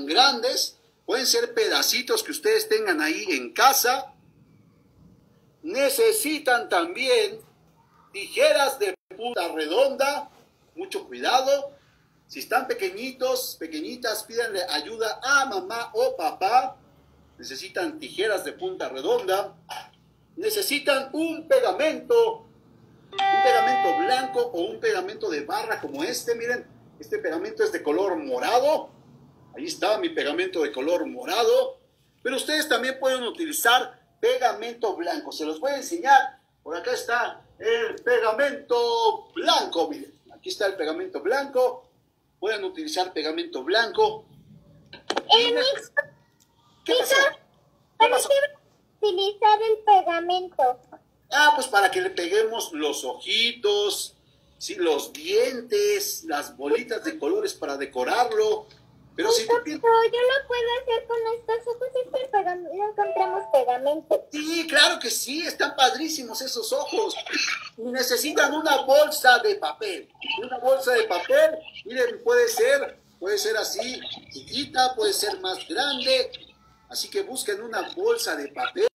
grandes, pueden ser pedacitos que ustedes tengan ahí en casa. Necesitan también tijeras de punta redonda, mucho cuidado. Si están pequeñitos, pequeñitas, pídanle ayuda a mamá o papá. Necesitan tijeras de punta redonda. Necesitan un pegamento, un pegamento blanco o un pegamento de barra como este. Miren, este pegamento es de color morado. Ahí está mi pegamento de color morado. Pero ustedes también pueden utilizar pegamento blanco. Se los voy a enseñar. Por acá está el pegamento blanco. Miren, aquí está el pegamento blanco. Pueden utilizar pegamento blanco. ¿Qué pasó? ¿Qué pasó? utilizar el pegamento? Ah, pues para que le peguemos los ojitos, ¿sí? los dientes, las bolitas de colores para decorarlo. Pero si tú yo lo puedo hacer con estos ojos, es que pegamento, encontramos pegamento. Sí, claro que sí, están padrísimos esos ojos. Necesitan una bolsa de papel. Una bolsa de papel, miren, puede ser, puede ser así, chiquita, puede ser más grande. Así que busquen una bolsa de papel.